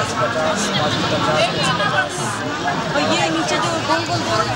से अस्सी पचास पाँच सौ पचास। और ये नीचे जो गोल गोल गोल